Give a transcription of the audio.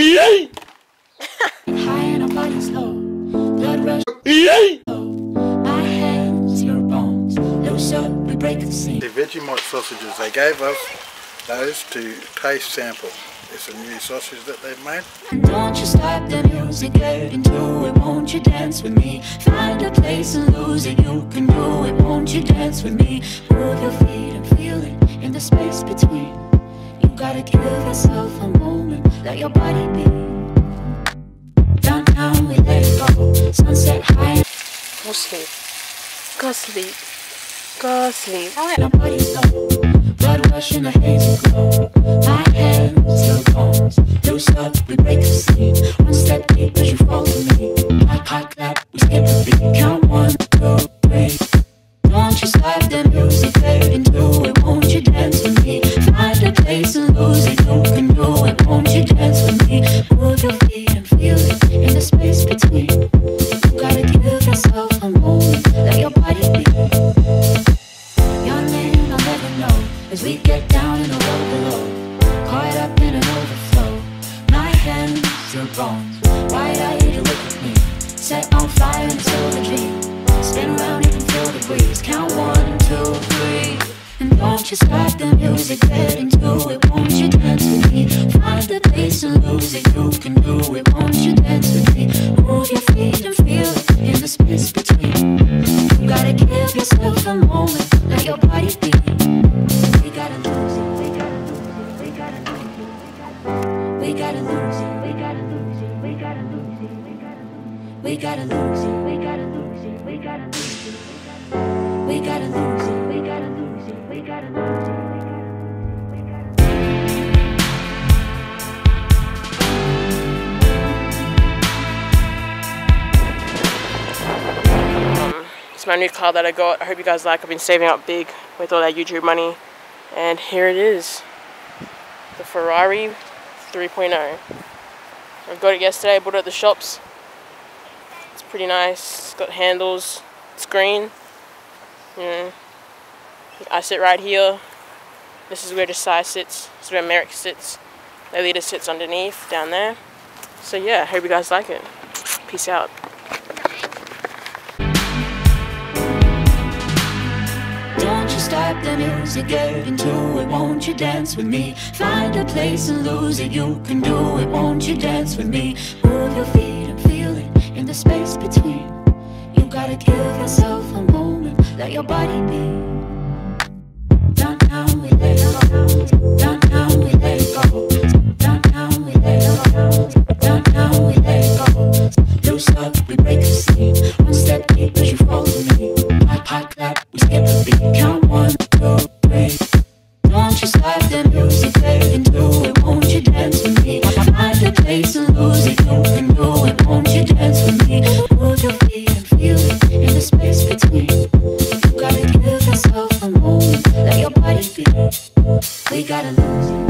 High and our bodies low. Blood rush low. My hands, your bones. Loose up, we break the scene. The Vegemite sausages, they gave us those to taste sample. It's a new sausage that they've made. Don't you stop the music, get into it. Won't you dance with me? Find a place and lose it. You can do it. Won't you dance with me? Move your feet and feel it in the space between. You gotta give yourself a moment. Let your body be. Downtown, we let it go. Sunset high. Go sleep. Go sleep. Go sleep. Our bodies low. Blood rush in the glow. My hands, your bones. Loose up, we break the scene. One step deep as you follow me. Hot, hot clap, we skip the beat. Count A and lose it. You can do it. Won't you dance with me? Move your feet and feel it in the space between. You gotta give yourself a moment. Let your body be. Your name I'll never know as we get down in the road below. Caught up in an overflow. My hands, your bones. Wide-eyed, you look at me. Set on fire until the dream. Spin around, you can feel the breeze. Count one, two, three. Don't you stop the music, get into it. Won't you dance with me? Find the place and lose it. You can do it. Won't you dance with me? Move your feet and feel it in the space between. You gotta give yourself a moment. Let your body be. We gotta lose it. We gotta lose it. We gotta lose it. We gotta lose it. We gotta lose it. We gotta lose it. We gotta lose it. We gotta lose it. We gotta lose it. We gotta lose it. Um, it's my new car that I got. I hope you guys like. I've been saving up big with all that YouTube money. And here it is. The Ferrari 3.0. I got it yesterday. I bought it at the shops. It's pretty nice. It's got handles. It's green. I sit right here. This is where Josiah sits. This is where Merrick sits. The leader sits underneath down there. So yeah, hope you guys like it. Peace out. Stop the music, get into it. Won't you dance with me? Find a place and lose it. You can do it. Won't you dance with me? Move your feet and feel it in the space between. You gotta give yourself a moment. Let your body be. we gotta lose.